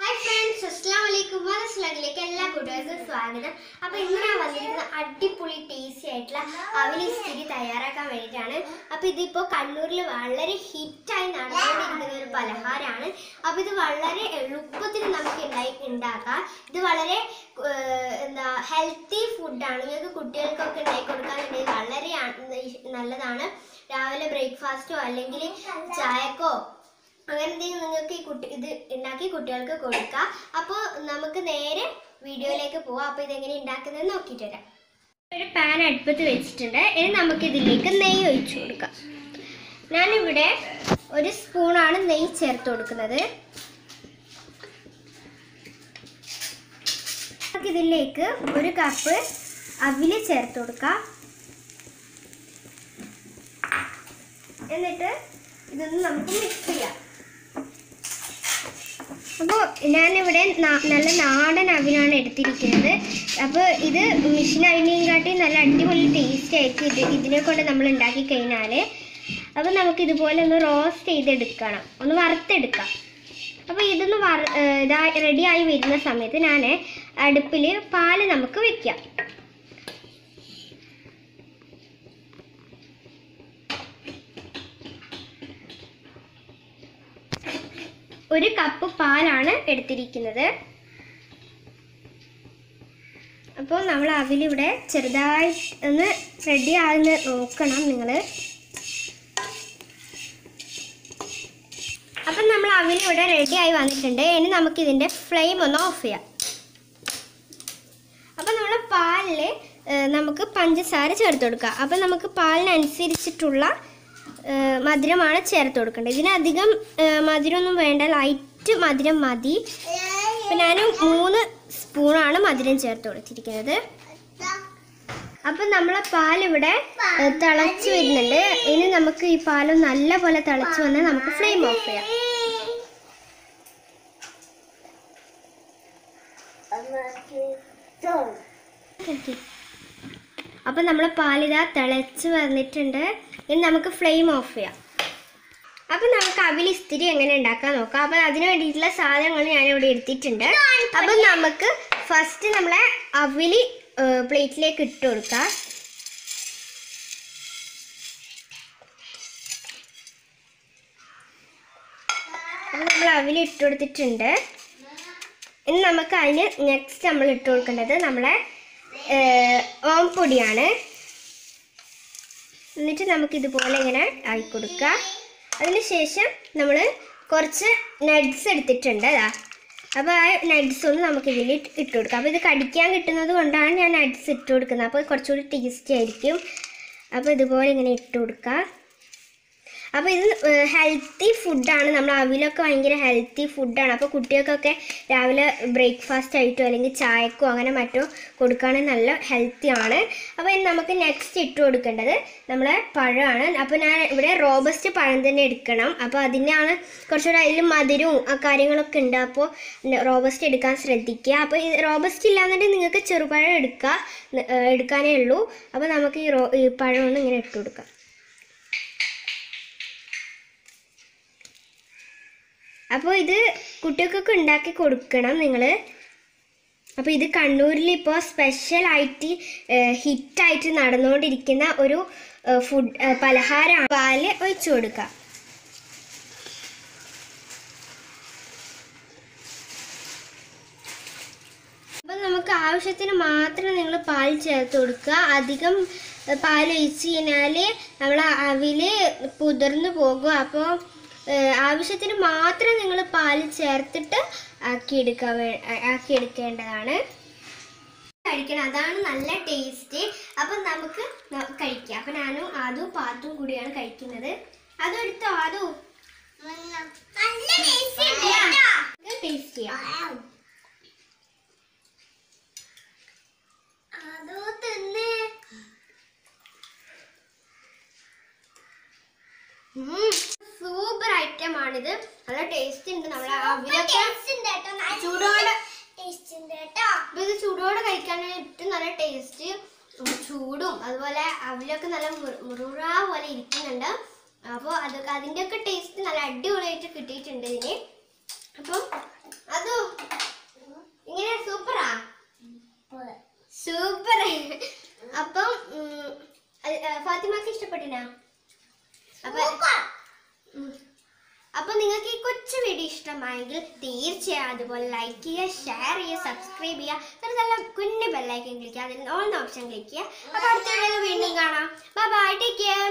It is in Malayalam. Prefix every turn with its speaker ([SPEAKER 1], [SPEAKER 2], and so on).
[SPEAKER 1] ഹായ് ഫ്രണ്ട്സ് അസ്സാം വലൈക്കും മനസ്സിലാക്കിലേക്ക് എല്ലാ കൂട്ടുകാർക്കും സ്വാഗതം. അപ്പൊ ഇന്ന് ഞാൻ വന്നിരിക്കുന്ന അടിപൊളി ടേസ്റ്റി ആയിട്ടുള്ള അവലി സ്ഥിതി തയ്യാറാക്കാൻ വേണ്ടിയിട്ടാണ്. അപ്പൊ ഇതിപ്പോ കണ്ണൂരിൽ വളരെ ഹിറ്റായി നടന്നുകൊണ്ടിരിക്കുന്ന ഒരു പലഹാരമാണ്. അപ്പൊ ഇത് വളരെ എളുപ്പത്തിൽ നമുക്ക് ഉണ്ടായി ഉണ്ടാക്കാം. ഇത് വളരെ എന്താ ഹെൽത്തി ഫുഡാണ് നിങ്ങൾക്ക് കുട്ടികൾക്കൊക്കെ ഉണ്ടാക്കി കൊടുക്കാനുണ്ടെങ്കിൽ വളരെ നല്ലതാണ്. രാവിലെ ബ്രേക്ക്ഫാസ്റ്റോ അല്ലെങ്കിൽ ചായക്കോ അങ്ങനെ എന്തെങ്കിലും നിങ്ങൾക്ക് ഈ കുട്ടി ഇത് ഉണ്ടാക്കി കുട്ടികൾക്ക് കൊടുക്കാം. അപ്പോൾ നമുക്ക് നേരെ വീഡിയോയിലേക്ക് പോവാം. അപ്പോൾ ഇതെങ്ങനെ ഉണ്ടാക്കുന്നത് നോക്കിയിട്ട് വരാം. ഒരു പാൻ അടുപ്പത്ത് വെച്ചിട്ടുണ്ട്. ഇനി നമുക്ക് ഇതിലേക്ക് നെയ്യ് ഒഴിച്ചു കൊടുക്കാം. ഞാനിവിടെ ഒരു സ്പൂണാണ് നെയ്യ് ചേർത്ത് കൊടുക്കുന്നത്. നമുക്കിതിലേക്ക് ഒരു കപ്പ് അവിൽ ചേർത്ത് കൊടുക്കാം. എന്നിട്ട് ഇതൊന്ന് നമുക്ക് മിക്സ് ചെയ്യാം. അപ്പോൾ ഞാനിവിടെ നല്ല നാടൻ അവിനാണ് എടുത്തിരിക്കുന്നത്. അപ്പോൾ ഇത് മിഷീൻ അവിനെയും കാട്ടി നല്ല അടിപൊളി ടേസ്റ്റ് ആയിരിക്കും ഇത്. ഇതിനെ കൊണ്ട് നമ്മൾ ഉണ്ടാക്കി കഴിഞ്ഞാൽ അപ്പോൾ നമുക്ക് ഇതുപോലെ ഒന്ന് റോസ്റ്റ് ചെയ്തെടുക്കണം. ഒന്ന് വറുത്തെടുക്കാം. അപ്പോൾ ഇതൊന്ന് വറ ഇതായി ഇതാ റെഡിയായി വരുന്ന സമയത്ത് ഞാൻ അടുപ്പിൽ പാൽ നമുക്ക് വെക്കാം. ഒരു കപ്പ് പാലാണ് എടുത്തിരിക്കുന്നത്. അപ്പോൾ നമ്മൾ അവിലിവിടെ ചെറുതായി ഒന്ന് റെഡി ആകുന്ന നോക്കണം നിങ്ങൾ അപ്പം നമ്മൾ അവിലിവിടെ റെഡി ആയി വന്നിട്ടുണ്ട്. ഇനി നമുക്കിതിന്റെ ഫ്ലെയിം ഒന്ന് ഓഫ് ചെയ്യാം. അപ്പം നമ്മൾ പാലിൽ നമുക്ക് പഞ്ചസാര ചേർത്ത് കൊടുക്കാം. അപ്പം നമുക്ക് പാലിനനുസരിച്ചിട്ടുള്ള മധുരമാണ് ചേർത്ത് കൊടുക്കേണ്ടത്. ഇതിനധികം മധുരമൊന്നും വേണ്ട. ലൈറ്റ് മധുരം മതി. അപ്പം ഞാൻ മൂന്ന് സ്പൂണാണ് മധുരം ചേർത്ത് കൊടുത്തിരിക്കുന്നത്. അപ്പം നമ്മളെ പാലിവിടെ തിളച്ച് വരുന്നുണ്ട്. ഇനി നമുക്ക് ഈ പാൽ നല്ല പോലെ തിളച്ച് വന്നാൽ നമുക്ക് ഫ്ലെയിം ഓഫ് ചെയ്യാം. അപ്പം നമ്മൾ പാലിതാ തിളച്ച് വന്നിട്ടുണ്ട്. ഇനി നമുക്ക് ഫ്ലെയിം ഓഫ് ചെയ്യാം. അപ്പം നമുക്ക് അവിൽ ഇസ്തിരി എങ്ങനെ ഉണ്ടാക്കാൻ നോക്കാം. അപ്പം അതിന് വേണ്ടിയിട്ടുള്ള സാധനങ്ങൾ ഞാനിവിടെ എടുത്തിട്ടുണ്ട്. അപ്പം നമുക്ക് ഫസ്റ്റ് നമ്മളെ അവിലി പ്ലേറ്റിലേക്ക് ഇട്ട് കൊടുക്കാം. നമ്മൾ അവിലി ഇട്ട് കൊടുത്തിട്ടുണ്ട്. ഇനി നമുക്ക് അതിന് നെക്സ്റ്റ് നമ്മൾ ഇട്ട് കൊടുക്കേണ്ടത് നമ്മളെ ഓംപൊടിയാണ് എന്നിട്ട് നമുക്ക് ഇതുപോലെ ഇങ്ങനെ ആയി കൊടുക്കുക അതിനുശേഷം നമ്മൾ കുറച്ച് നട്ട്സ് എടുത്തിട്ടുണ്ട് അതാ അപ്പോൾ ആ നട്ട്സ് ഒന്ന് നമുക്ക് ഇതിൽ ഇട്ട് കൊടുക്കാം അപ്പോൾ ഇത് കടിക്കാൻ കിട്ടുന്നത് കൊണ്ടാണ് ഞാൻ നട്ട്സ് ഇട്ട് കൊടുക്കുന്നത് അപ്പോൾ കുറച്ചുകൂടി ടേസ്റ്റി ആയിരിക്കും. അപ്പോൾ ഇതുപോലെ ഇങ്ങനെ ഇട്ട് കൊടുക്കുക അപ്പോൾ ഇത് ഹെൽത്തി ഫുഡാണ് നമ്മൾ അവിലൊക്കെ ഭയങ്കര ഹെൽത്തി ഫുഡാണ് അപ്പോൾ കുട്ടികൾക്കൊക്കെ രാവിലെ ബ്രേക്ക്ഫാസ്റ്റ് ആയിട്ടോ അല്ലെങ്കിൽ ചായക്കോ അങ്ങനെ മറ്റോ കൊടുക്കുകയാണെങ്കിൽ നല്ല ഹെൽത്തി ആണ്. അപ്പോൾ നമുക്ക് നെക്സ്റ്റ് ഇട്ട് കൊടുക്കേണ്ടത് നമ്മളെ പഴമാണ്. അപ്പോൾ ഞാൻ ഇവിടെ റോബസ്റ്റ് പഴം തന്നെ എടുക്കണം. അപ്പോൾ അതിനാണ് കുറച്ചുകൂടെ അതിൽ മധുരവും ആ കാര്യങ്ങളൊക്കെ ഉണ്ട്. അപ്പോൾ റോബസ്റ്റ് എടുക്കാൻ ശ്രദ്ധിക്കുക. അപ്പോൾ ഈ റോബസ്റ്റ് ഇല്ലാന്നുണ്ടെങ്കിൽ നിങ്ങൾക്ക് ചെറുപഴം എടുക്കുക എടുക്കാനേ ഉള്ളൂ. അപ്പോൾ നമുക്ക് ഈ റോ ഈ പഴം ഒന്ന് ഇങ്ങനെ ഇട്ട് കൊടുക്കാം. അപ്പോൾ ഇത് കുട്ടികൾക്കൊക്കെ ഉണ്ടാക്കി കൊടുക്കണം നിങ്ങൾ അപ്പോൾ ഇത് കണ്ണൂരിൽ ഇപ്പോൾ സ്പെഷ്യലായിട്ട് ഹിറ്റായിട്ട് നടന്നുകൊണ്ടിരിക്കുന്ന ഒരു ഫുഡ് പലഹാരമാണ്. പാൽ ഒഴിച്ചു കൊടുക്കുക നമുക്ക് ആവശ്യത്തിന് മാത്രം നിങ്ങൾ പാൽ ചേർത്ത് കൊടുക്കുക. അധികം പാൽ ഒഴിച്ച് കഴിഞ്ഞാൽ നമ്മൾ അവിൽ പുതിർന്നു പോകും. അപ്പോൾ ആവശ്യത്തിന് മാത്രം നിങ്ങൾ പാൽ ചേർത്തിട്ട് ആക്കിയെടുക്കാൻ ആക്കിയെടുക്കേണ്ടതാണ് കഴിക്കണം അതാണ് നല്ല ടേസ്റ്റ് അപ്പം നമുക്ക് കഴിക്കാം. അപ്പം ഞാനും അതും പാത്തും കൂടിയാണ് കഴിക്കുന്നത്. അതും എടുത്തോ അതും ടേസ്റ്റ് ചെയ്യാം സാധനമാണിത് നല്ല ടേസ്റ്റ് ഉണ്ട് നമ്മളെ അവിലൊക്കെ ചൂടോടെ ഇത് ചൂടോടെ കഴിക്കാനായിട്ട് നല്ല ടേസ്റ്റ് ചൂടും. അതുപോലെ അവിലൊക്കെ നല്ല മുറുറ പോലെ ഇരിക്കുന്നുണ്ട്. അപ്പോൾ അതൊക്കെ അതിന്റെയൊക്കെ ടേസ്റ്റ് നല്ല അടിപൊളിയായിട്ട് കിട്ടിയിട്ടുണ്ട് ഇതിന്. അപ്പം അത് ഇങ്ങനെ സൂപ്പറാ? സൂപ്പർ. അപ്പം ഫാത്തിമാക്ക് ഇഷ്ടപ്പെട്ടിനാ? അപ്പൊ ഉം. അപ്പൊ നിങ്ങൾക്ക് ഈ കൊച്ചു വീഡിയോ ഇഷ്ടമായെങ്കിൽ തീർച്ചയായും അതുപോലെ ലൈക്ക് ചെയ്യുക ഷെയർ ചെയ്യുക സബ്സ്ക്രൈബ് ചെയ്യുക. നല്ല കുഞ്ഞു ബെല്ലൈക്കൻ ക്ലിക്ക് ചെയ്യുക അതിൽ ഓൺ ഓപ്ഷൻ ക്ലിക്ക് ചെയ്യുക. അപ്പൊ അടുത്ത വീഡിയോ വീണ്ടും കാണാം. Bye bye take care